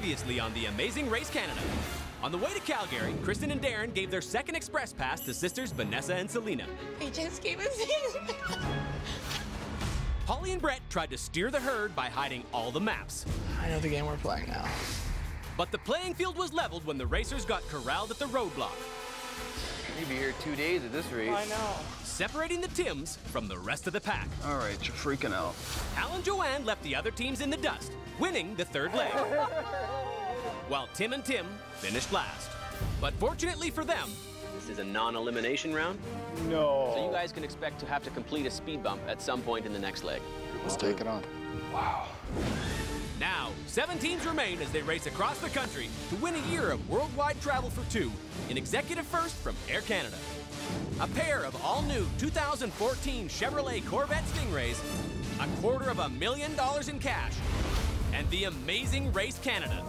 Previously on The Amazing Race Canada. On the way to Calgary, Kristen and Darren gave their second express pass to sisters Vanessa and Selena. They just gave us in. Holly and Brett tried to steer the herd by hiding all the maps. I know the game we're playing now. But the playing field was leveled when the racers got corralled at the roadblock, You'd be here two days at this rate. I know. separating the Tims from the rest of the pack. All right, you're freaking out. Hal and Joanne left the other teams in the dust, winning the third leg. while Tim and Tim finished last. But fortunately for them, this is a non-elimination round, No. so you guys can expect to have to complete a speed bump at some point in the next leg. Let's take it on. Now, seven teams remain as they race across the country to win a year of worldwide travel for two in executive first from Air Canada. A pair of all-new 2014 Chevrolet Corvette Stingrays, a quarter of a million dollars in cash, and the amazing Race Canada.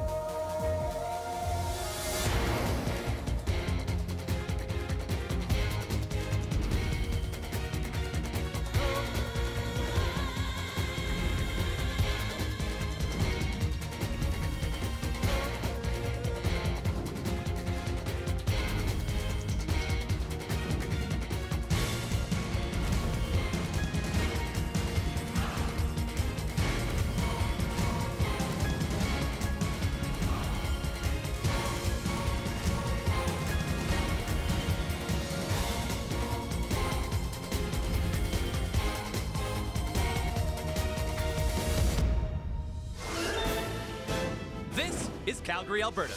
Calgary, Alberta,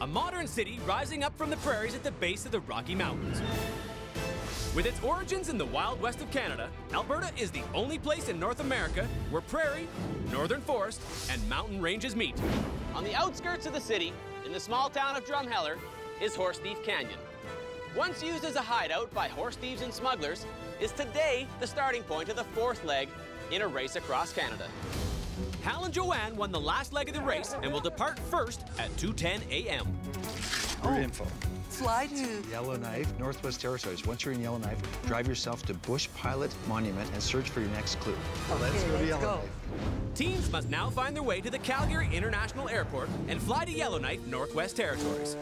a modern city rising up from the prairies at the base of the Rocky Mountains. With its origins in the wild west of Canada, Alberta is the only place in North America where prairie, northern forest, and mountain ranges meet. On the outskirts of the city, in the small town of Drumheller, is Horse Thief Canyon. Once used as a hideout by horse thieves and smugglers, is today the starting point of the fourth leg in a race across Canada. Hal and Joanne won the last leg of the race and will depart first at 2:10 a.m. Route info. Fly to. Yellowknife, Northwest Territories. Once you're in Yellowknife, drive yourself to Bush Pilot Monument and search for your next clue. let's go to Yellowknife. Teams must now find their way to the Calgary International Airport and fly to Yellowknife, Northwest Territories.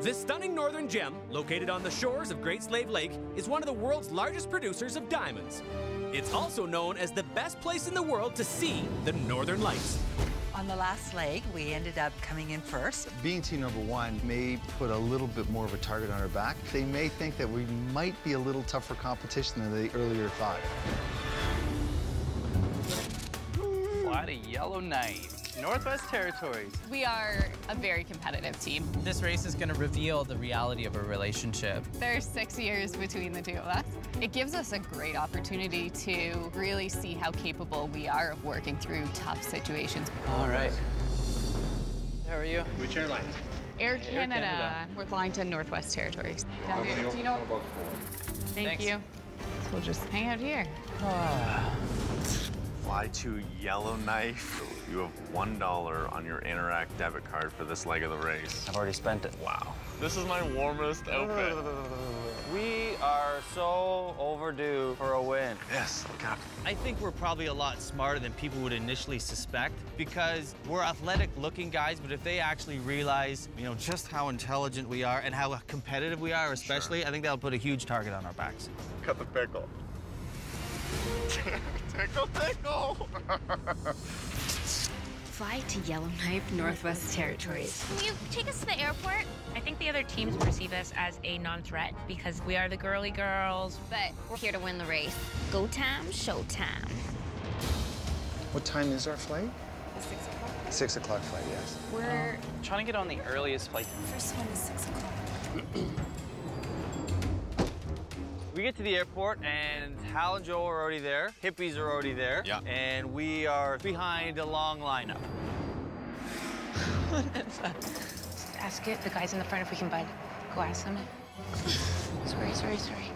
This stunning northern gem, located on the shores of Great Slave Lake, is one of the world's largest producers of diamonds. It's also known as the best place in the world to see the Northern Lights. On the last leg, we ended up coming in first. Being team number one may put a little bit more of a target on our back. They may think that we might be a little tougher competition than they earlier thought. Fly yellow Yellowknife, Northwest Territories. We are a very competitive team. This race is going to reveal the reality of a relationship. There's six years between the two of us. It gives us a great opportunity to really see how capable we are of working through tough situations. All right. How are you? Which airline? Air Canada. Canada. We're flying to Northwest Territories. Do you know? Thank Thanks. you. So we'll just hang out here. Ah. Fly to Yellowknife. You have one dollar on your Interac debit card for this leg of the race. I've already spent it. Wow. This is my warmest outfit. We are so overdue for a win. Yes, look out. I think we're probably a lot smarter than people would initially suspect because we're athletic looking guys, but if they actually realize, you know, just how intelligent we are and how competitive we are, especially, I think that'll put a huge target on our backs. Cut the pickle. tickle, tickle. Fly to Yellowknife, Northwest Territories. Can you take us to the airport? I think the other teams perceive us as a non-threat because we are the girly girls. But we're here to win the race. Go time, show time. What time is our flight? Six o'clock. Six o'clock flight, yes. We're Trying to get on the earliest flight. First one is six o'clock. We get to the airport and Hal and Joe are already there. Hippies are already there. Yeah. And we are behind a long lineup. Ask it, the guys in the front if we can bud. Go ask them. sorry, sorry, sorry.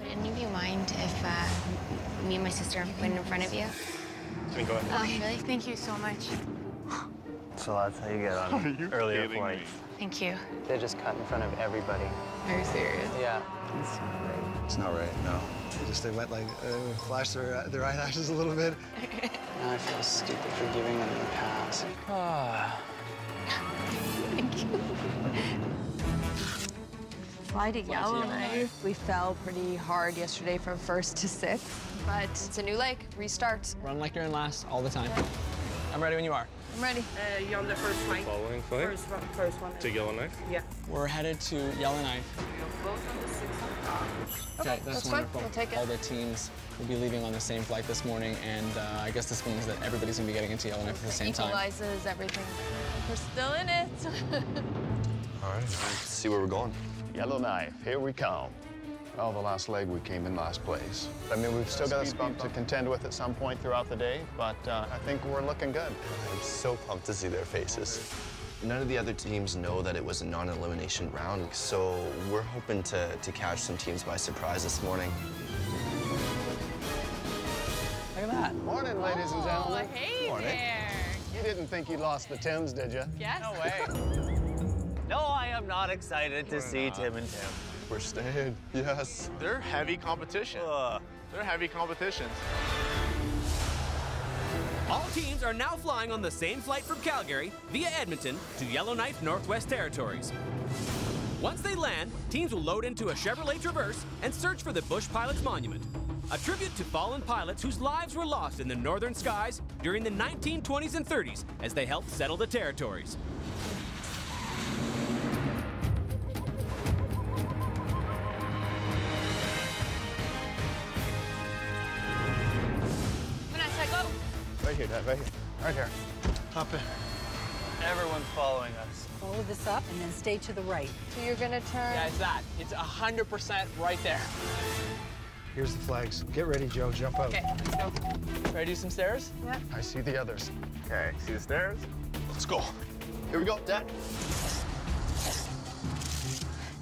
Would any of you mind if uh, me and my sister went in front of you? go ahead. Oh, really? Thank you so much. So that's how you get on earlier kidding flights. Thank you. They just cut in front of everybody. Are you serious? Yeah. It's not right, It's not right, no. They just they went like uh, flash their their eyelashes a little bit. Now I feel stupid for giving them the pass. Thanks. Ah. Fly to Yellowknife. We fell pretty hard yesterday from first to sixth, but it's a new lake. Restart. Run like you're in last all the time. I'm ready when you are. I'm ready. Uh, you're on the first flight. Following flight? First one. First one. To Yellowknife? Yeah. We're headed to Yellowknife. Both on the sixth Okay, Okay, that's, that's wonderful. We'll take it. All the teams will be leaving on the same flight this morning, and uh, I guess this means that everybody's gonna be getting into Yellowknife at the same time. Equalizes everything. We're still in it. All right, let's see where we're going. Yellowknife, here we come. Well, the last leg we came in last place. I mean, we've still got a bump to contend with at some point throughout the day, but uh, I think we're looking good. I'm so pumped to see their faces. None of the other teams know that it was a non-elimination round, so we're hoping to, to catch some teams by surprise this morning. Look at that. Morning, ladies and gentlemen. Oh, hey Morning. there. You didn't think you lost the Tims, did you? Yes. No way. no, I am not excited to see Tim and Tim. We're staying, yes. They're heavy competition. Ugh. They're heavy competitions. All teams are now flying on the same flight from Calgary via Edmonton to Yellowknife Northwest Territories. Once they land, teams will load into a Chevrolet Traverse and search for the Bush Pilots Monument, a tribute to fallen pilots whose lives were lost in the northern skies during the 1920s and 30s as they helped settle the territories. Right here, Dad, right here. Right here. Hop in. Everyone's following us. Follow this up and then stay to the right. So you're gonna turn. Yeah, it's that. It's 100% right there. Here's the flags. Get ready, Joe. Jump out. Okay, let's go. Ready to do some stairs? Yeah. I see the others. Okay, see the stairs? Let's go. Here we go, Dad.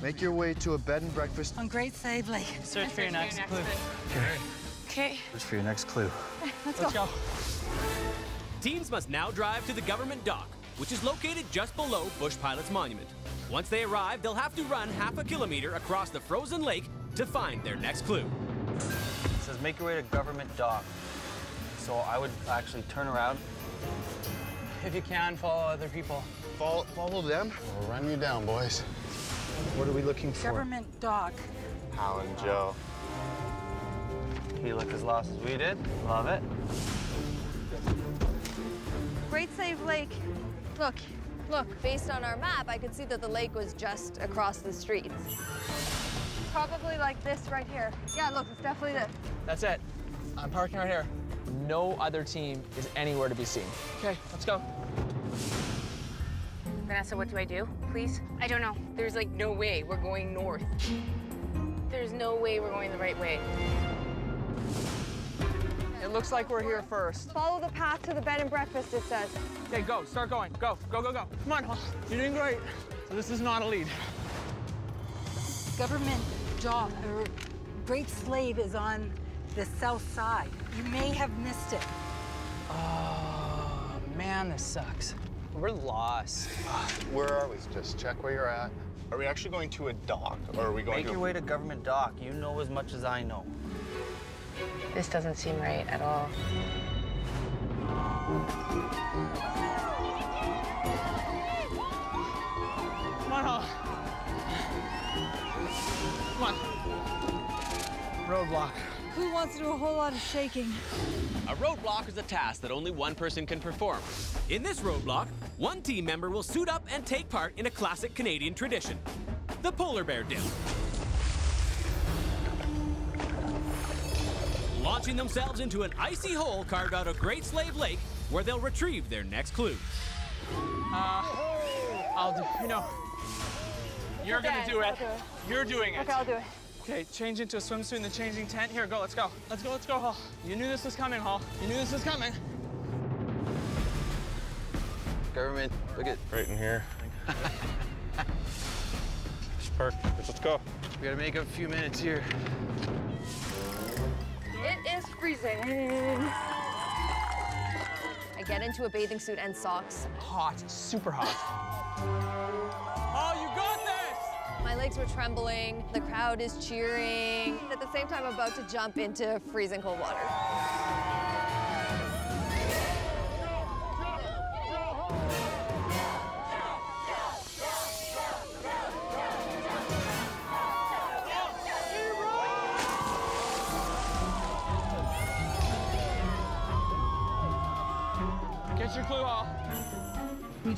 Make your way to a bed and breakfast. On Great Slave Lake. Search for your next clue. Okay. Search for your next clue. Let's, Let's go. go. Teams must now drive to the government dock, which is located just below Bush Pilots Monument. Once they arrive, they'll have to run half a kilometer across the frozen lake to find their next clue. It says make your way to government dock. So I would actually turn around. If you can, follow other people. Follow, follow them. We'll run you down, boys. What are we looking for? Government dock. Hal and Joe. He looked as lost as we did. Love it. Great Slave Lake. Look, look, based on our map, I could see that the lake was just across the street. Probably like this right here. Yeah, look, it's definitely this. That's it. I'm parking right here. No other team is anywhere to be seen. Okay, let's go. Vanessa, what do I do, please? I don't know. There's like no way we're going north. There's no way we're going the right way. It looks like we're here first. Follow the path to the bed and breakfast, it says. Okay, go. Start going. Go. Go, go, go. Come on, Hal. You're doing great. So this is not a lead. Government dock, or Great Slave is on the south side. You may have missed it. Oh, man, this sucks. We're lost. Where are we? Just check where you're at. Are we actually going to a dock, or are we going Make to your way to government dock. You know as much as I know. This doesn't seem right at all. Come on, Hal. Come on. Roadblock. Who wants to do a whole lot of shaking? A roadblock is a task that only one person can perform. In this roadblock, one team member will suit up and take part in a classic Canadian tradition the polar bear dip. Launching themselves into an icy hole carved out of Great Slave Lake where they'll retrieve their next clue. Uh, I'll do, you know, you're gonna do it. Do it. You're doing it. Okay, I'll do it. Okay, change into a swimsuit in the changing tent. Here, go, let's go. Let's go, let's go, Hal. You knew this was coming, Hal. You knew this was coming. Government, look at Right in here. Perfect. Let's go. We gotta make a few minutes here. It is freezing. I get into a bathing suit and socks. Hot, super hot. oh, you got this! My legs were trembling. The crowd is cheering. At the same time, I'm about to jump into freezing cold water.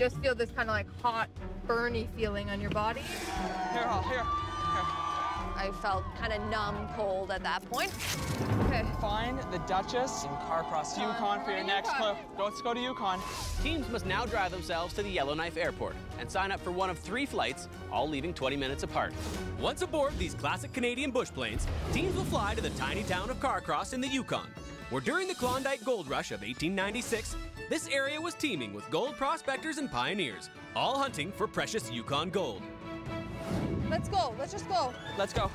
Just feel this kind of like hot, burny feeling on your body. Here, Hal, here. I felt kind of numb, cold at that point. Okay. Find the Duchess in Carcross, Yukon for your next clue. Go, let's go to Yukon. Teams must now drive themselves to the Yellowknife Airport and sign up for one of three flights, all leaving 20 minutes apart. Once aboard these classic Canadian bush planes, teams will fly to the tiny town of Carcross in the Yukon, where during the Klondike Gold Rush of 1896, this area was teeming with gold prospectors and pioneers, all hunting for precious Yukon gold. Let's go. Let's just go. Let's go.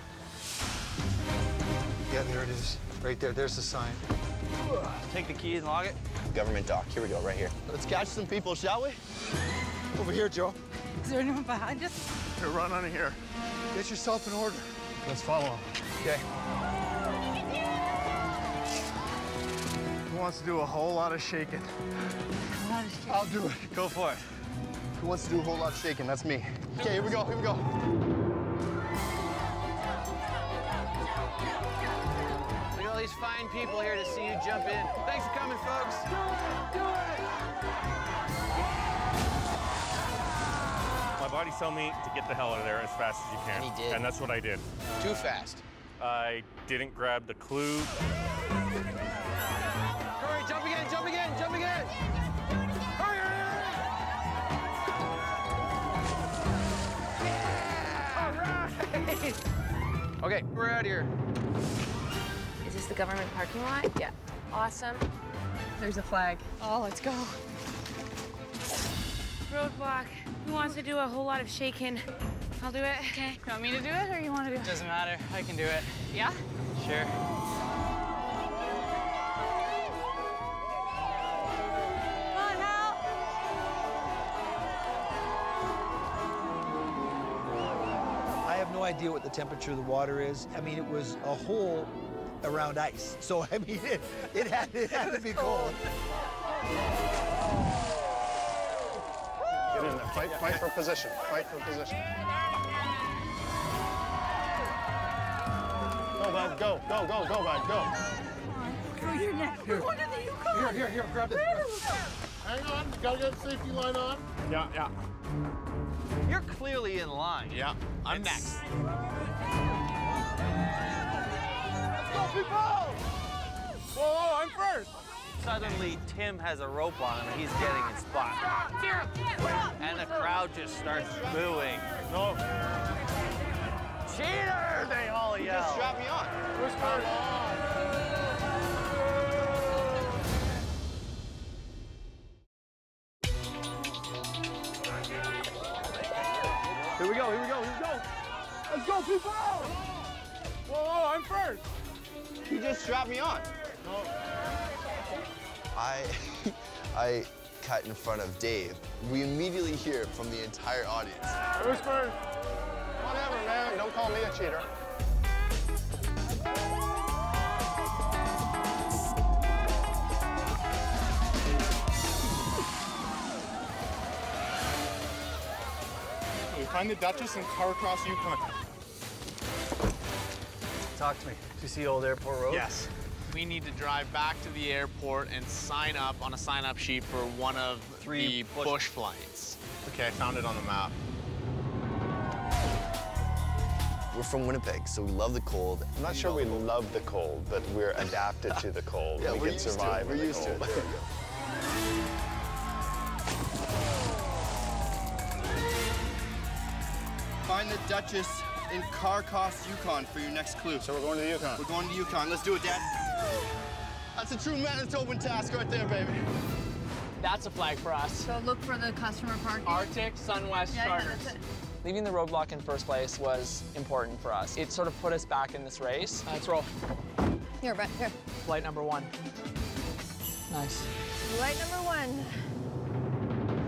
Yeah, there it is. Right there. There's the sign. Take the key and log it. Government dock. Here we go, right here. Let's catch some people, shall we? Over here, Joe. Is there anyone behind us? Here, run on here. Get yourself in order. Let's follow him. Okay. Wants to do a whole lot of shaking? I'll do it. Go for it. Who wants to do a whole lot of shaking? That's me. Okay, here we go, here we go. Look at all these fine people here to see you jump in. Thanks for coming, folks. Do it. My body's telling me to get the hell out of there as fast as you can. And he did. And that's what I did. Too fast. I didn't grab the clue. Hurry, jump again, jump again, jump again. Hurry, hurry, hurry. Okay, we're out here. Is this the government parking lot? Yeah. Awesome. There's a flag. Oh, let's go. Roadblock. Who wants to do a whole lot of shaking? I'll do it. Okay. You want me to do it or you want to do it? Doesn't matter. I can do it. Yeah? Sure. Idea what the temperature of the water is. I mean, it was a hole around ice. So, I mean, it, it, had, it had to be cold. Get in there. Fight, fight for position. Fight for position. Go, bud. Go, go, go, go, bud. Go. Through your neck. We're going to the Yukon. Here, here, here. Grab this. Hang on. Gotta get the safety line on. Yeah, yeah. You're clearly in line. Yeah, I'm next. Let's go, people! Whoa, I'm first. Suddenly, Tim has a rope on him and he's getting in spot. And the crowd just starts booing. No. Cheater! They all yell. Just strap me on. Who's first? Let's go, people! Whoa, whoa, I'm first. You just strapped me on. I, I cut in front of Dave. We immediately hear from the entire audience. Who's first? Whatever, man. Don't call me a cheater. Find the Duchess and Carcross Yukon. Talk to me. Do you see Old Airport Road? Yes. We need to drive back to the airport and sign up on a sign-up sheet for one of Three the bush- bush flights. Okay, I found it on the map. We're from Winnipeg, so we love the cold. I'm not sure we love the cold, but we're adapted to the cold. Yeah, we we're can used to it. survive. We're in the used to it. Duchess in Carcross, Yukon for your next clue. So we're going to the Yukon. We're going to Yukon. Let's do it, Dad. That's a true Manitoban task right there, baby. That's a flag for us. So look for the customer parking. Arctic Sunwest Yeah, yeah, Charters. that's. Leaving the roadblock in first place was important for us. It sort of put us back in this race. Uh, let's roll. Here, Brett, here. Flight number one. Nice. Flight number one.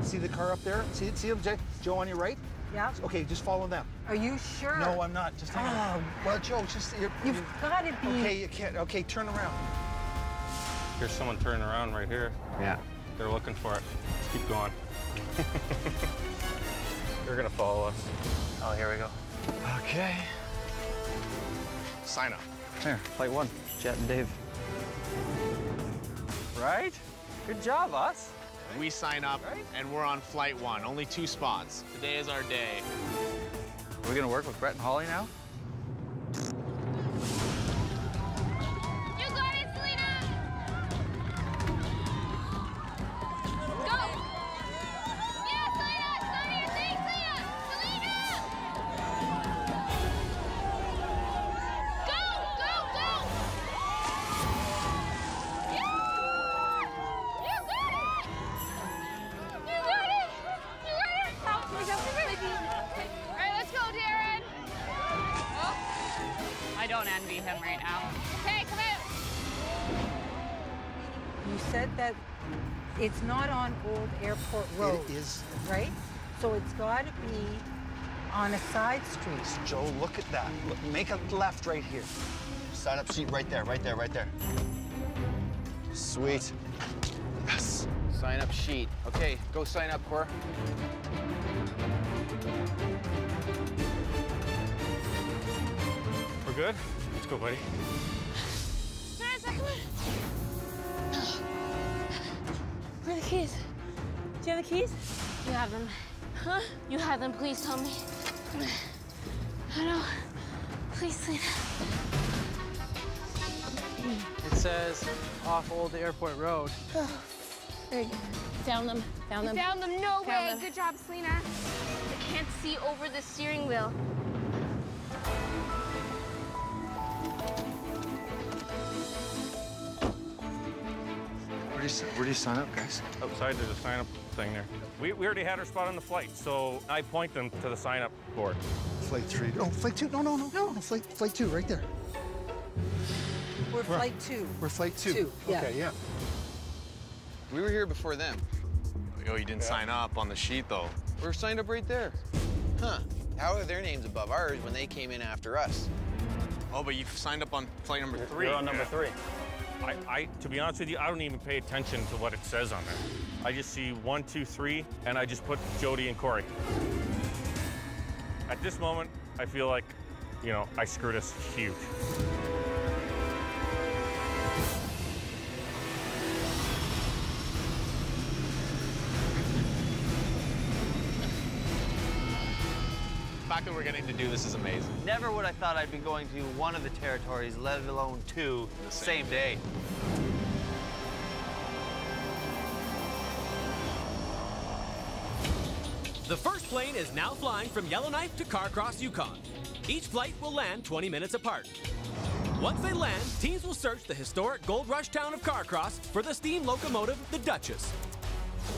See the car up there? See, see him, Jay? Joe, on your right? Yeah. Okay, just follow them. Are you sure? No, I'm not. Just hang on. Oh. Well, Joe, just... You're, You've got to be... Okay, you can't. Okay, turn around. Here's someone turning around right here. Yeah. They're looking for it. Let's keep going. They're gonna follow us. Oh, here we go. Okay. Sign up. Here, flight one. Jet and Dave. Right? Good job, us. We sign up, and we're on flight one. Only two spots. Today is our day. We're we gonna work with Brett and Holly now? On a side street. Joe, look at that. Look, make a left right here. Sign up sheet right there, right there, right there. Sweet. Yes. Sign up sheet. Okay, go sign up, Cora. We're good? Let's go, buddy. Where are the keys? Do you have the keys? You have them. Huh? You have them. Please tell me. I. Please, Selena. It says off Old Airport Road. Oh, Very good. Found them. Found them. Found them. No Found way. them. Good job, Selena. I can't see over the steering wheel. Do you, where do you sign up, guys? Oh, Outside, there's a sign up thing there. We, we already had our spot on the flight, so I point them to the sign up board. Flight three. Oh, flight two. No, no, no, no. Flight, flight two, right there. We're flight two. We're flight two. Two, yeah. Okay, yeah. We were here before them. Oh, you didn't sign up on the sheet, though. We're signed up right there. Huh. How are their names above ours when they came in after us? Oh, but you signed up on flight number three. You're on number three. I, I, to be honest with you, I don't even pay attention to what it says on there. I just see one, two, three, and I just put Jody and Corey. At this moment, I feel like, you know, I screwed us huge. Fact that we're getting to do this is amazing. Never would I thought I'd be going to one of the territories, let alone two, the same day. The first plane is now flying from Yellowknife to Carcross, Yukon. Each flight will land 20 minutes apart. Once they land, teams will search the historic gold rush town of Carcross for the steam locomotive, the Duchess.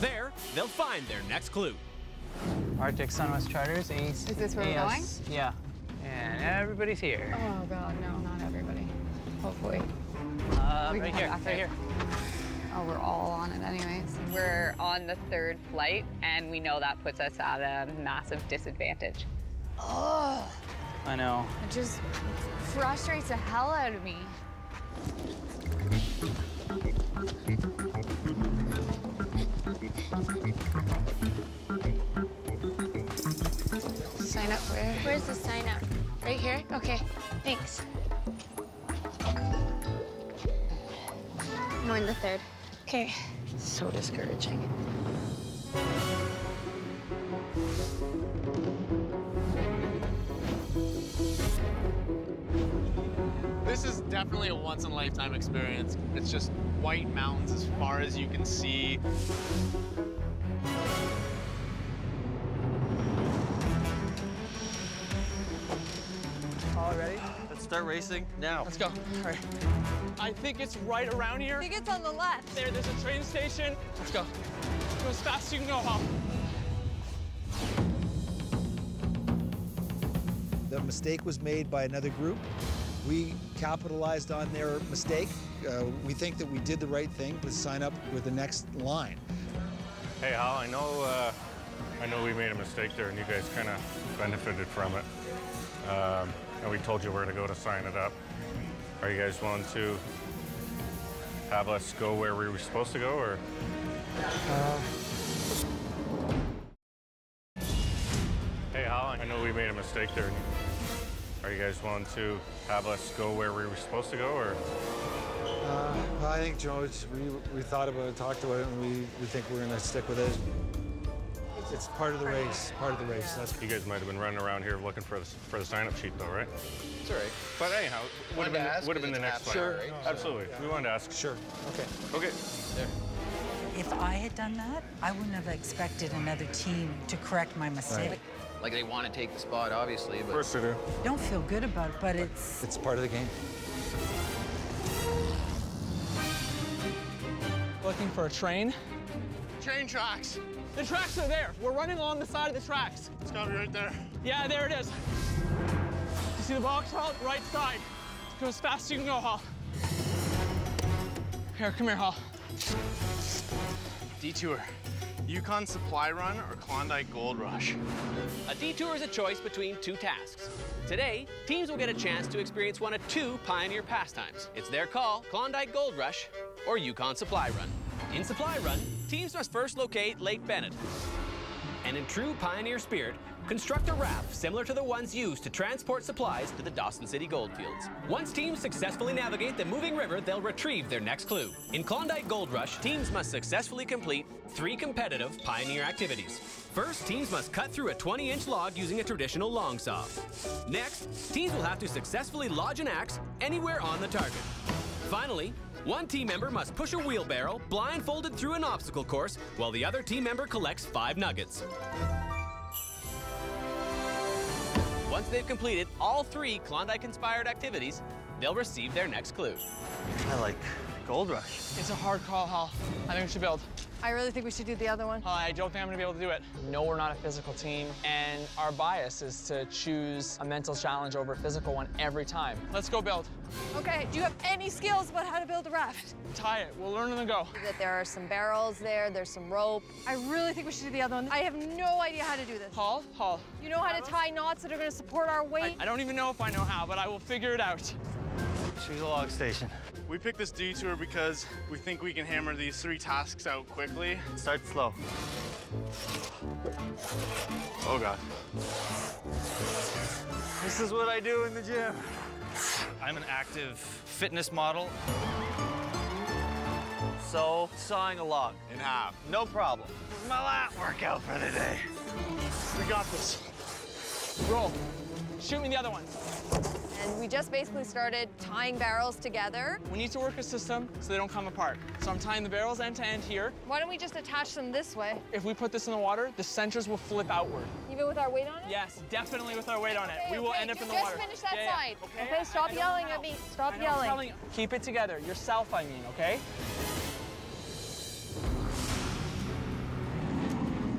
There, they'll find their next clue. Arctic Sunwest Charters, ACE. Is this where we're going? Yeah. And everybody's here. Oh god, no, not everybody. Hopefully. Uh, right here, right here. Oh, we're all on it anyways. We're on the third flight, and we know that puts us at a massive disadvantage. Oh, I know. it just frustrates the hell out of me. Where's the sign up? Right here? Okay, thanks. We're in the third. Okay. So discouraging. This is definitely a once in a lifetime experience. It's just white mountains as far as you can see. Start racing now. Let's go. All right. I think it's right around here. I think it's on the left. There, there's a train station. Let's go. Go as fast as you can go, Hal. The mistake was made by another group. We capitalized on their mistake. Uh, we think that we did the right thing to sign up with the next line. Hey, Hal, I know, uh, I know we made a mistake there, and you guys kind of benefited from it. Um, and we told you where to go to sign it up. Are you guys willing to have us go where we were supposed to go, or? Hey, Hal, I know we made a mistake there. Are you guys willing to have us go where we were supposed to go, or? Uh, I think, it's, we, we thought about it, talked about it, and we, we think we're going to stick with it. It's part of the race, part of the race. That's You guys might have been running around here looking for the, for the sign-up sheet, though, right? It's all right. But anyhow, would have been, ask would have been the 'cause next it's one. half hour, right? Absolutely. We wanted to ask. Sure. Okay. Okay. There. If I had done that, I wouldn't have expected another team to correct my mistake. Like they want to take the spot, obviously, but. Of course they do. Don't feel good about it, but it's It's part of the game. Looking for a train. Train tracks. The tracks are there. We're running along the side of the tracks. It's gotta be right there. Yeah, there it is. You see the box, Hal? Right side. Go as fast as you can go, Hal. Here, come here, Hal. Detour. Yukon Supply Run or Klondike Gold Rush. A detour is a choice between two tasks. Today, teams will get a chance to experience one of two pioneer pastimes. It's their call, Klondike Gold Rush or Yukon Supply Run. In Supply Run, teams must first locate Lake Bennett. And in true pioneer spirit, construct a raft similar to the ones used to transport supplies to the Dawson City goldfields. Once teams successfully navigate the moving river, they'll retrieve their next clue. In Klondike Gold Rush, teams must successfully complete three competitive pioneer activities. First, teams must cut through a 20-inch log using a traditional long saw. Next, teams will have to successfully lodge an axe anywhere on the target. Finally, one team member must push a wheelbarrow blindfolded through an obstacle course while the other team member collects five nuggets. Once they've completed all three Klondike-inspired activities, they'll receive their next clue. I like Gold Rush. It's a hard call, Hal. I think we should build. I really think we should do the other one. I don't think I'm gonna be able to do it. No, we're not a physical team, and our bias is to choose a mental challenge over a physical one every time. Let's go build. Okay, do you have any skills about how to build a raft? Tie it. We'll learn on the go. That there are some barrels there, there's some rope. I really think we should do the other one. I have no idea how to do this. Hal, Hal. You know how to tie knots that are gonna support our weight? I don't even know if I know how, but I will figure it out. Choose a log station. We picked this detour because we think we can hammer these three tasks out quickly. Start slow. Oh God. This is what I do in the gym. I'm an active fitness model. So, sawing a log. In half. No problem. This is my last workout for the day. We got this. Roll. Shoot me the other one. And we just basically started tying barrels together. We need to work a system so they don't come apart. So I'm tying the barrels end to end here. Why don't we just attach them this way? If we put this in the water, the centers will flip outward. Even with our weight on it? Yes, definitely with our weight on it. Okay, we will okay, end up in the water. just water. finish that Yeah, yeah. side. Okay, Okay, stop I know yelling at me. Stop I know, I'm yelling. you. Keep it together. Yourself, I mean, okay?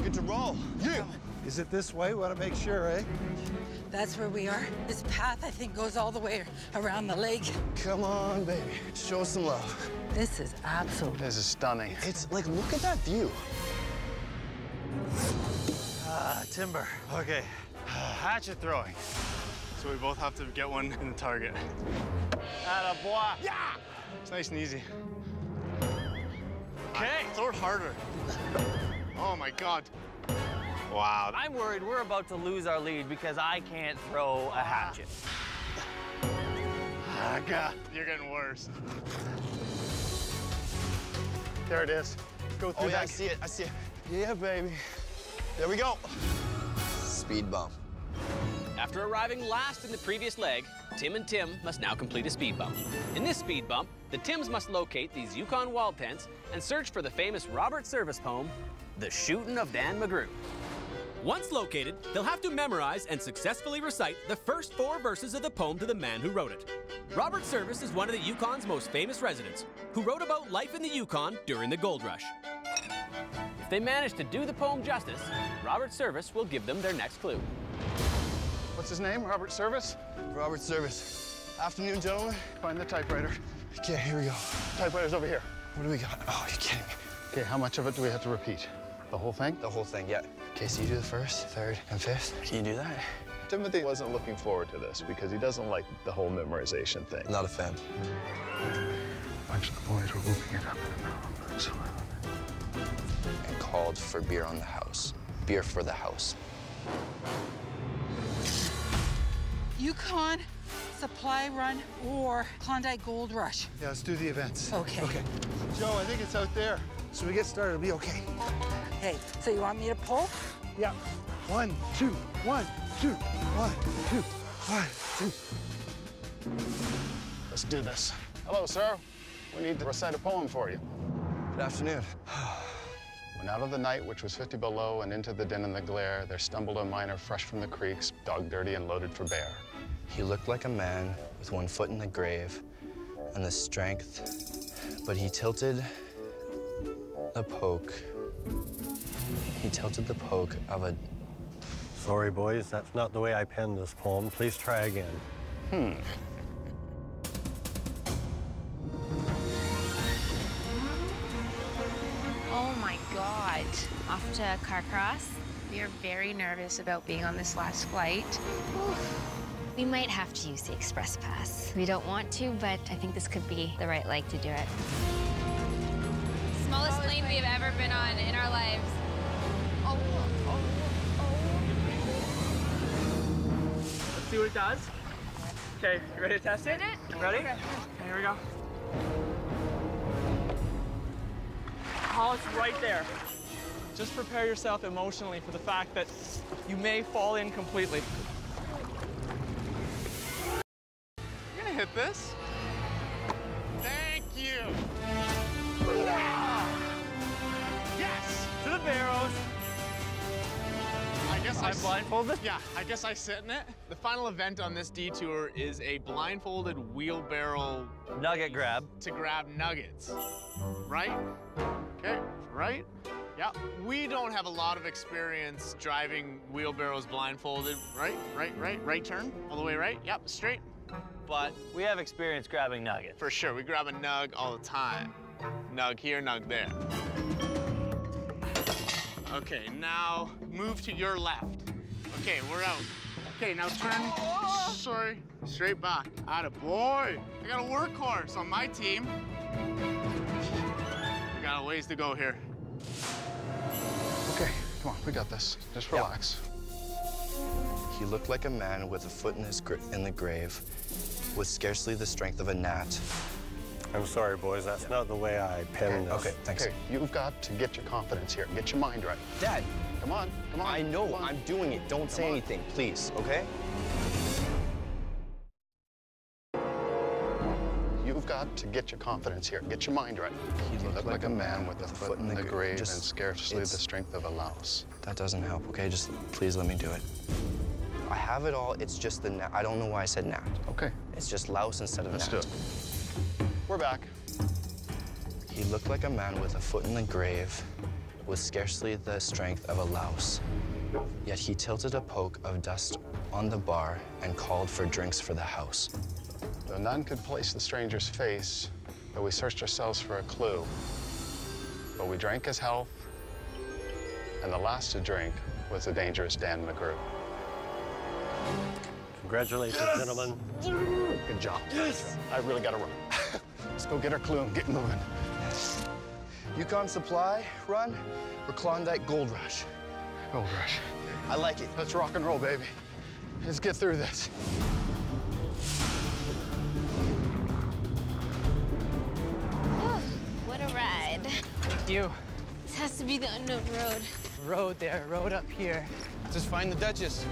Good to roll. Yeah. Is it this way? We want to make sure, eh? That's where we are. This path, I think, goes all the way around the lake. Come on, baby. Show some love. This is absolute. This is stunning. It's like, look at that view. Ah, timber. Okay. Hatchet throwing. So we both have to get one in the target. Attaboy. Yeah! It's nice and easy. Okay. Throw it harder. Oh my God. Wow. I'm worried we're about to lose our lead because I can't throw a hatchet. Ah, God. You're getting worse. There it is. Go through Oh, yeah, that. I see it. I see it. Yeah, baby. There we go. Speed bump. After arriving last in the previous leg, Tim and Tim must now complete a speed bump. In this speed bump, the Tims must locate these Yukon wall tents and search for the famous Robert Service poem, The Shootin' of Dan McGrew. Once located, they'll have to memorize and successfully recite the first four verses of the poem to the man who wrote it. Robert Service is one of the Yukon's most famous residents, who wrote about life in the Yukon during the gold rush. If they manage to do the poem justice, Robert Service will give them their next clue. What's his name? Robert Service? Robert Service. Afternoon, gentlemen. Find the typewriter. Okay, here we go. Typewriter's over here. What do we got? Oh, you're kidding me. Okay, how much of it do we have to repeat? The whole thing? The whole thing, yeah. Okay, so you do the first, third, and fifth. Can you do that? Timothy wasn't looking forward to this because he doesn't like the whole memorization thing. Not a fan. A bunch of the boys were whooping it up in the middle of the. And called for beer on the house. Beer for the house. Yukon Supply Run or Klondike Gold Rush? Yeah, let's do the events. Okay. Okay. Joe, I think it's out there. So we get started, it'll be okay. Okay, so you want me to pull? Yeah. One, two, one, two, one, two, one, two. Let's do this. Hello, sir. We need to recite a poem for you. Good afternoon. When out of the night, which was 50 below, and into the din and the glare, there stumbled a miner fresh from the creeks, dog dirty and loaded for bear. He looked like a man with one foot in the grave and the strength, but he tilted the poke. He tilted the poke of a. Sorry, boys, that's not the way I penned this poem. Please try again. Hmm. Oh my God. Off to Carcross. We are very nervous about being on this last flight. We might have to use the express pass. We don't want to, but I think this could be the right leg to do it. Smallest plane we've ever been on in our lives. Oh, oh, Let's see what it does. Okay, you ready to test it? Ready? Okay, here we go. Oh, it's right there. Just prepare yourself emotionally for the fact that you may fall in completely. Yeah, I guess I sit in it. The final event on this detour is a blindfolded wheelbarrow Nugget grab. to grab nuggets. Right? Okay, right? Yeah. We don't have a lot of experience driving wheelbarrows blindfolded. Right, right, right, right turn. All the way right. Yep, straight. But We have experience grabbing nuggets. for sure, we grab a nug all the time. Nug here, nug there. Okay, now move to your left. Okay, we're out. Okay, now turn. Sorry, straight back. Atta boy. I got a workhorse on my team. We got a ways to go here. Okay, come on, we got this. Just relax. He looked like a man with a foot in, his gr- in the grave, with scarcely the strength of a gnat. I'm sorry, boys, that's not the way I penned this. Okay, thanks. Okay, you've got to get your confidence here. Get your mind right. Dad, Come on, come on. I know, on. I'm doing it. Don't say on. anything, please, okay? You've got to get your confidence here. Get your mind right. He You look like a man with a foot in the gr- grave just- and scarcely the strength of a louse. That doesn't help, okay? Just please let me do it. I have it all. It's just the gnat. I don't know why I said gnat. Okay, It's just louse instead of let's do it. We're back. He looked like a man with a foot in the grave, with scarcely the strength of a louse. Yet he tilted a poke of dust on the bar and called for drinks for the house. Though none could place the stranger's face, though we searched ourselves for a clue. But we drank his health, and the last to drink was the dangerous Dan McGrew. Congratulations, gentlemen. Good job. Yes. I really gotta run. Let's go get our clue and get moving. Yukon Supply Run or Klondike Gold Rush? Gold Rush. I like it. Let's rock and roll, baby. Let's get through this. Oh, what a ride. Thank you. This has to be the unknown road. Road there, road up here. Just find the Duchess.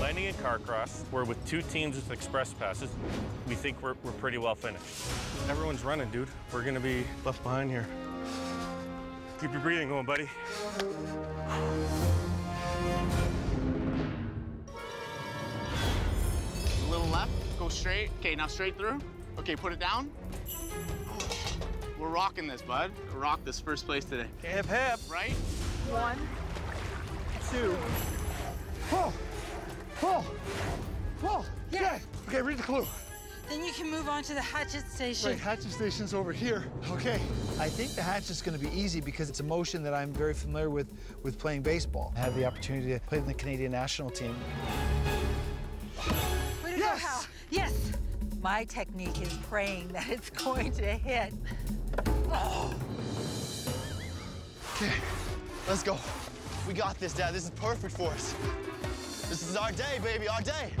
Landing at Carcross, we're with two teams with express passes. We think we're, we're pretty well finished. Everyone's running, dude. We're gonna be left behind here. Keep your breathing going, buddy. A little left, go straight. Okay, now straight through. Okay, put it down. We're rocking this, bud. Rock this first place today. Hip hip. Right? One, two. Pull! Pull! Pull! Yeah. Okay, read the clue. Then you can move on to the hatchet station. Right, hatchet station's over here. Okay. I think the hatchet's going to be easy because it's a motion that I'm very familiar with with playing baseball. I had the opportunity to play in the Canadian national team. Way to go, Hal. Yes. My technique is praying that it's going to hit. Okay, let's go. We got this, Dad. This is perfect for us. This is our day, baby, our day.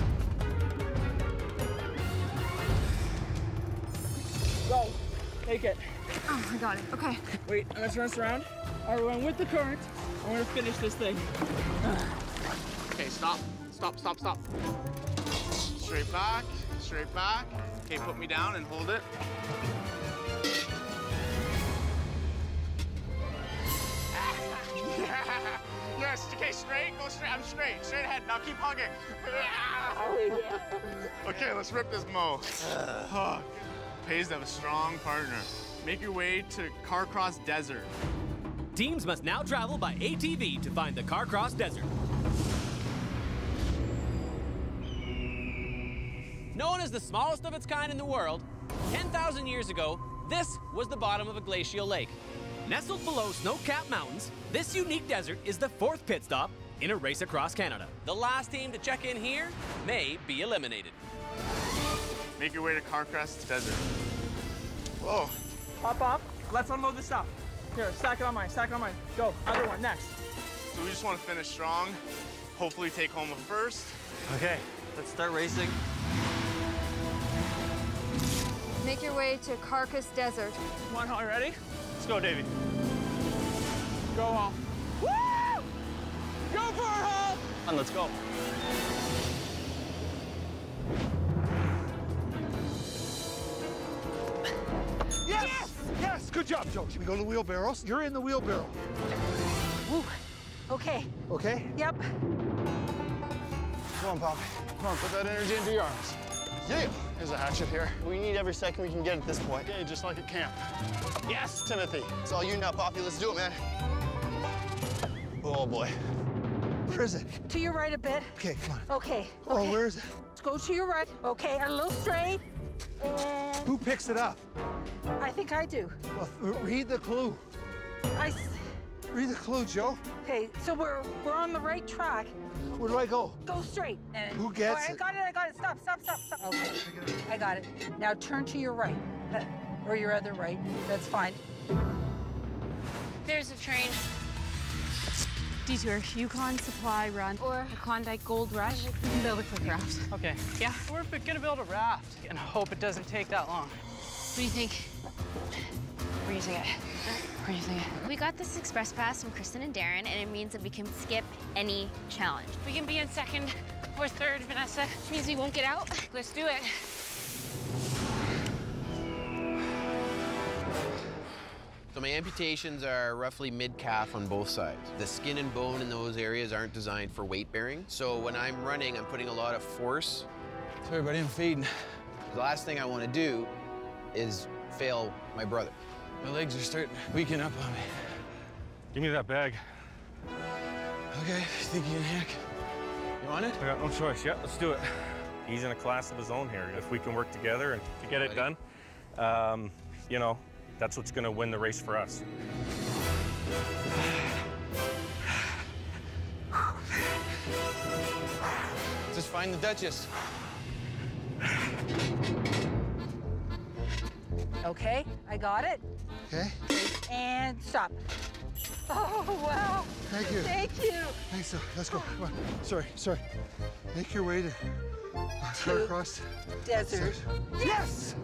Go. Take it. Oh, I got it. Okay. Wait, I'm gonna turn us around. All right, we're going with the current. I'm gonna finish this thing. Okay, stop. Stop, stop, stop. Straight back, straight back. Okay, put me down and hold it. yes, okay, straight, go straight. I'm straight, straight ahead. Now keep hugging. okay, let's rip this mo. Pays to have a strong partner. Make your way to Carcross Desert. Teams must now travel by ATV to find the Carcross Desert. Known as the smallest of its kind in the world, 10,000 years ago, this was the bottom of a glacial lake. Nestled below snow-capped mountains, this unique desert is the fourth pit stop in a race across Canada. The last team to check in here may be eliminated. Make your way to Carcross Desert. Whoa. Hop up. Let's unload the stuff. Here, stack it on mine. Stack it on mine. Go. Other one. Next. So we just want to finish strong. Hopefully take home a first. Okay, let's start racing. Make your way to Carcross Desert. Come on, Holly. Ready? Let's go, Davey. Go, Hall. Woo! Go for it, Hall! And let's go. Good job, Joe. Should we go to the wheelbarrows? You're in the wheelbarrow. Woo. Okay. Okay? Yep. Come on, Poppy. Come on, put that energy into your arms. Yeah. There's a hatchet here. We need every second we can get at this point. Okay, just like at camp. Yes, Timothy. It's all you now, Poppy. Let's do it, man. Oh, boy. Where is it? To your right a bit. Okay, come on. Okay. Oh, okay. where is it? Let's go to your right. Okay, a little straight. And Who picks it up? I think I do. Well, read the clue. I. s- Read the clue, Joe. Okay, so we're we're on the right track. Where do I go? Go straight. And Who gets oh, I got it. I got it. Stop. Stop. Stop. Stop. Okay, I got it. Now turn to your right, or your other right. That's fine. There's a train. Detour, Yukon Supply Run. Or a Klondike Gold Rush. Build a quick raft. Okay. Yeah. We're gonna build a raft and hope it doesn't take that long. What do you think? We're using it. We're using it. We got this express pass from Kristen and Darren, and it means that we can skip any challenge. We can be in second or third, Vanessa. Which means we won't get out. Let's do it. So my amputations are roughly mid-calf on both sides. The skin and bone in those areas aren't designed for weight bearing. So when I'm running, I'm putting a lot of force. Sorry, buddy, I'm feeding. The last thing I want to do is fail my brother. My legs are starting to weaken up on me. Give me that bag. Okay, you think you can hack? You want it? I got no choice. Yeah, let's do it. He's in a class of his own here. If we can work together and to get it done, um, you know, that's what's going to win the race for us. Just find the Duchess. Okay, I got it. Okay. And stop. Oh wow. Thank you. Thank you. Thanks. So let's go. Come on. Sorry, sorry. Make your way to uh, Carcross Desert. Yes!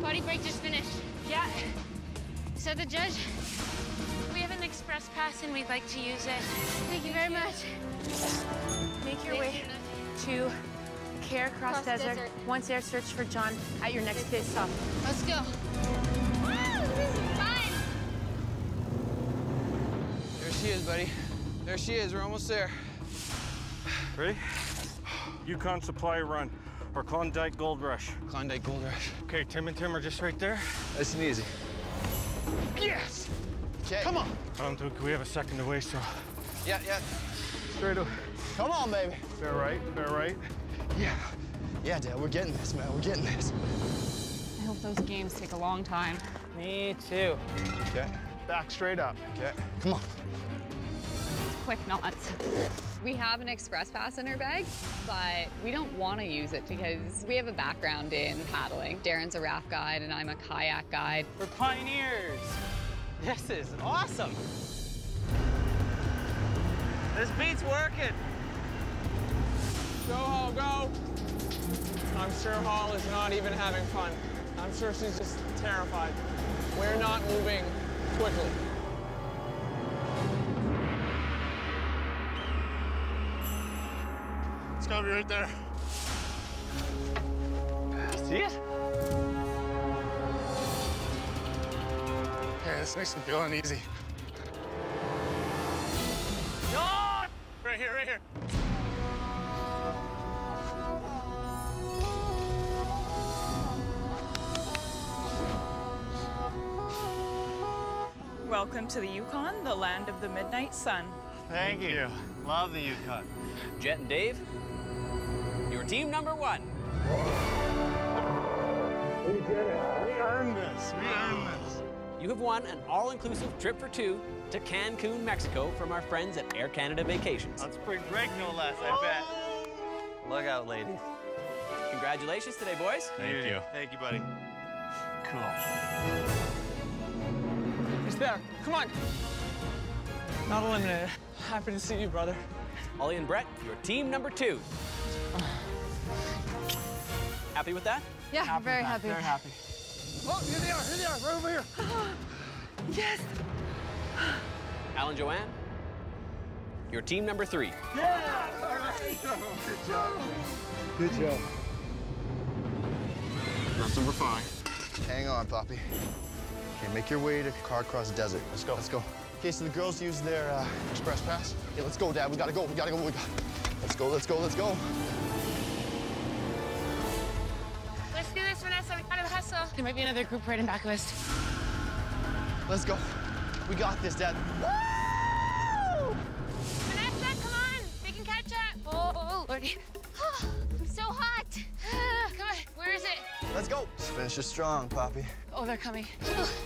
Body break just finished. Yeah. So the judge, we have an express pass and we'd like to use it. Thank you very much. Make your way to Care Cross Cross Desert. Desert. Once air search for John at your next pit stop. Let's go. this is fun. There she is, buddy. There she is. We're almost there. Ready? Yukon Supply Run or Klondike Gold Rush. Klondike Gold Rush. Okay, Tim and Tim are just right there. Nice and easy. Yes! Okay. Come on. I don't think we have a second to waste, so Yeah, yeah. Straight away. Come on, baby. Fair right, fair right. Yeah. Yeah, Dad, we're getting this, man. We're getting this. I hope those games take a long time. Me too. Okay. Back straight up. Okay. Come on. Quick knots. We have an express pass in our bag, but we don't want to use it because we have a background in paddling. Darren's a raft guide and I'm a kayak guide. We're pioneers. This is awesome. This beat's working. Go, Hall, go. I'm sure Hall is not even having fun. I'm I'm sure she's just terrified. We're not moving quickly. It's gotta be right there. See it? Okay, this makes me feel uneasy. No! Right here, right here. Welcome to the Yukon, the land of the midnight sun. Thank you. Love the Yukon. Jet and Dave, your team number one. We did it. We earned this. We earned this. You have won an all-inclusive trip for two to Cancun, Mexico from our friends at Air Canada Vacations. On spring break, no less, I bet. Look out, ladies. Congratulations today, boys. Thank you. Thank you, buddy. Cool. He's there. Come on. Not eliminated. Happy to see you, brother. Ollie and Brett, your team number two. Happy with that? Yeah, Happy very that, happy. Very happy. Oh, here they are. Here they are. Right over here. yes. Alan Joanne, your team number three. Yeah. All right. Good job. Good job. That's number five. Hang on, Poppy. Okay, make your way to Carcross Desert. Let's go. Let's go. Okay, so the girls use their uh, express pass. Okay, let's go, Dad. We gotta go. We gotta go. We got. Let's go. Let's go. Let's go. Let's do this, Vanessa. We gotta hustle. There might be another group right in back of us. Let's go. We got this, Dad. Vanessa, come on. We can catch up. Oh, oh, Lordy. Let's go. Let's finish it strong, Poppy. Oh, they're coming.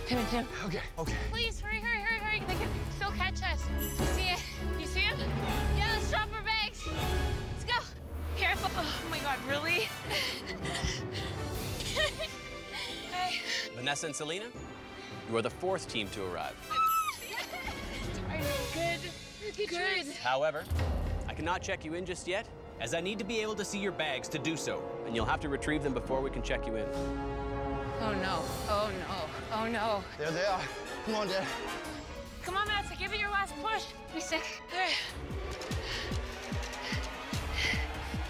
Tim and Tim. Okay. Okay. Please, hurry, hurry, hurry, hurry. They can still catch us. You see it? You see him? Yeah, let's drop our bags. Let's go. Careful. Oh, my God, really? hey. Vanessa and Selena, you are the fourth team to arrive. Are you good? Good. However, I cannot check you in just yet, as I need to be able to see your bags to do so, and you'll have to retrieve them before we can check you in. Oh, no. Oh, no. Oh, no. There they are. Come on, Dad. Come on, Vanessa, give it your last push. Be sick. There.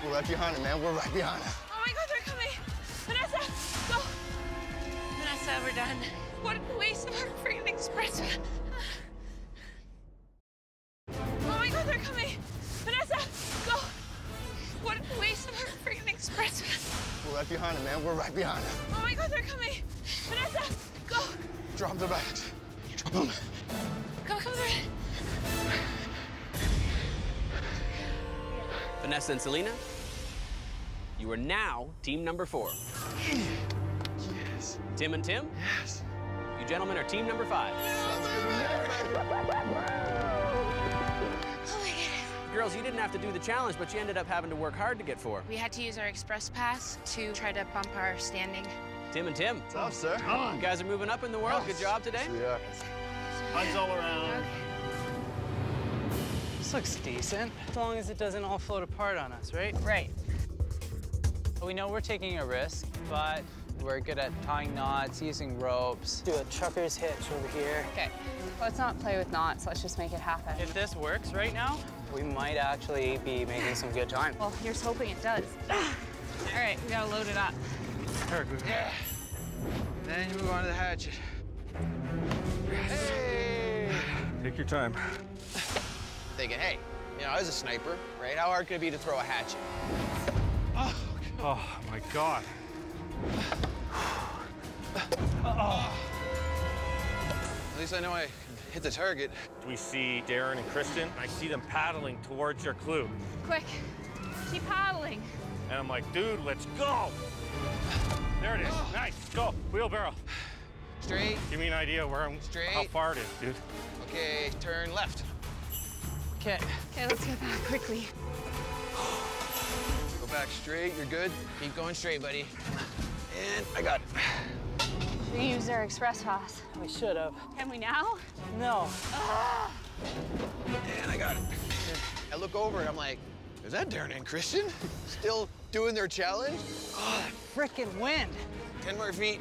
We're right behind it, man. We're right behind it. Oh my God, they're coming. Vanessa, go. Vanessa, we're done. What a waste of our freaking express. Right behind it, man. We're right behind it. Oh my God, they're coming. Vanessa, go. Drop the bags. Drop them. Come, come, come. Vanessa and Selena, you are now team number four. Yes. Tim and Tim, Yes. you gentlemen are team number five. Girls, you didn't have to do the challenge, but you ended up having to work hard to get four. We had to use our express pass to try to bump our standing. Tim and Tim, What's up, sir? you guys are moving up in the world. Good job today. We are. Hugs all around. This looks decent. As long as it doesn't all float apart on us, right? Right. We know we're taking a risk, but we're good at tying knots, using ropes. Do a trucker's hitch over here. Okay, let's not play with knots. Let's just make it happen. If this works right now, we might actually be making some good time. Well, here's hoping it does. All right, we gotta load it up. Yeah. Then you move on to the hatchet. Hey! Take your time. Thinking, hey, you know, I was a sniper, right? How hard could it be to throw a hatchet? Oh my God. At least I know I can hit the target. We see Darren and Kristen. I see them paddling towards your clue. Quick, keep paddling. And I'm like, dude, let's go. There it is. Oh. Nice. Go. Wheelbarrow. Straight. Give me an idea where I'm, Straight. how far it is, dude. Okay, turn left. Okay. Okay, let's get back quickly. Go back straight, you're good. Keep going straight, buddy. And I got it. We used our express pass. We should have. Can we now? No. And I got it. I look over and I'm like, Is that Darren and Kristen? Still doing their challenge? Oh, that frickin' wind. 10 more feet.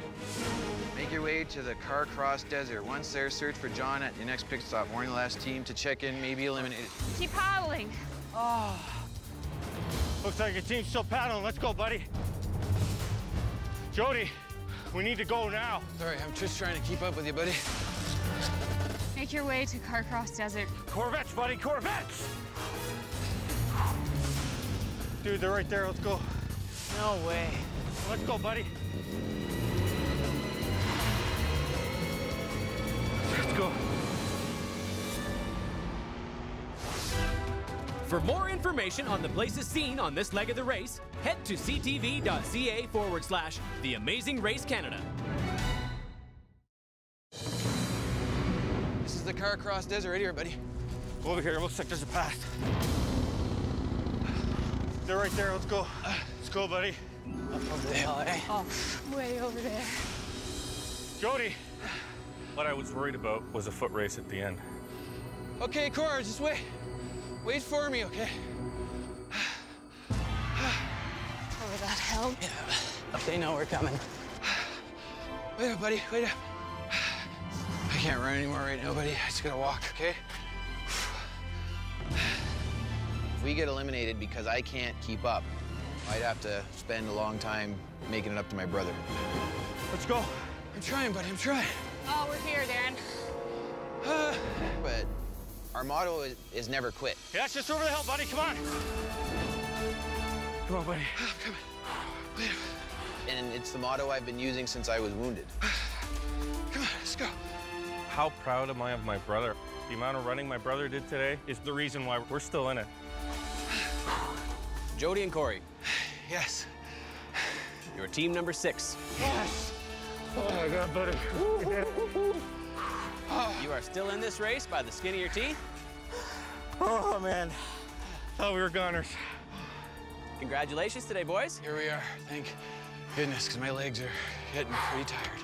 Make your way to the Carcross Desert. Once there, search for John at your next pit stop. Warn the last team to check in, maybe eliminated. Keep paddling. Oh. Looks like your team's still paddling. Let's go, buddy. Jody, we need to go now. Sorry, I'm just trying to keep up with you, buddy. Make your way to Carcross Desert. Corvettes, buddy, Corvettes! Dude, they're right there. Let's go. No way. Let's go, buddy. Let's go. For more information on the places seen on this leg of the race, head to ctv.ca forward slash The Amazing Race Canada. This is the Carcross Desert right here, buddy. Over here. Looks like there's a path. They're right there. Let's go. Let's go, buddy. Up over the hill, eh? Oh, way over there. Jody. What I was worried about was a foot race at the end. Okay, Cora, just wait. Wait for me, okay? Over that hill. Yeah. They know we're coming. Wait up, buddy. Wait up. I can't run anymore right now, buddy. I just gotta walk, okay? If we get eliminated because I can't keep up, I'd have to spend a long time making it up to my brother. Let's go. I'm trying, buddy. I'm trying. Oh, we're here, Darren. Uh, but our motto is, is never quit. Yeah, that's just over the hill, buddy. Come on. Come on, buddy. Come on. And it's the motto I've been using since I was wounded. Come on, let's go. How proud am I of my brother? The amount of running my brother did today is the reason why we're still in it. Jody and Corey, Yes. You're team number six. Yes. Oh my God, buddy. You are still in this race by the skin of your teeth. Oh man. Thought we were goners. Congratulations today, boys. Here we are. Thank goodness, because my legs are getting pretty tired.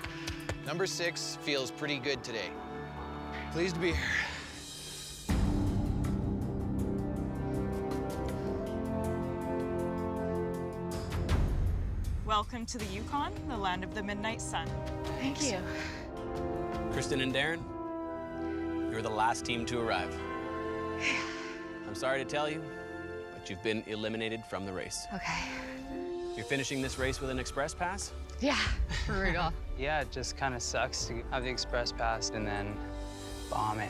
Number six feels pretty good today. Pleased to be here. Welcome to the Yukon, the land of the midnight sun. Thank you. Kristen and Darren, you're the last team to arrive. I'm sorry to tell you, but you've been eliminated from the race. Okay. You're finishing this race with an express pass? Yeah, brutal. Yeah, it just kind of sucks to have the express pass and then bomb it.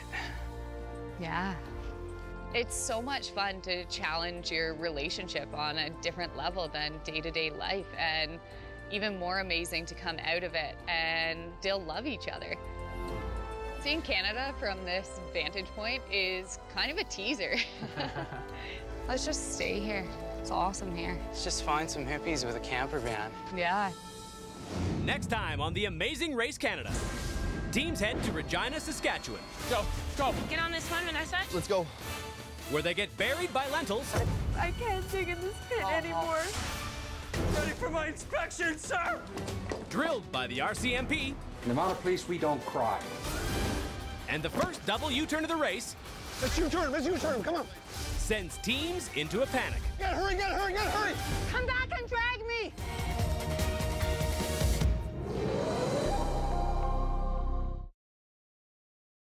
yeah. It's so much fun to challenge your relationship on a different level than day to day life, and even more amazing to come out of it and still love each other. Seeing Canada from this vantage point is kind of a teaser. Let's just stay here. It's awesome here. Let's just find some hippies with a camper van. Yeah. Next time on The Amazing Race Canada. Teams head to Regina, Saskatchewan. Go, go. Get on this one, Vanessa. Let's go. Where they get buried by lentils. I can't dig in this pit oh. anymore. Ready for my inspection, sir? Drilled by the RCMP. In the mounted police, we don't cry. And the first double U-turn of the race... Let's U-turn, let's U-turn, come on. ...sends teams into a panic. Gotta hurry, gotta hurry, gotta hurry! Come back and drag me!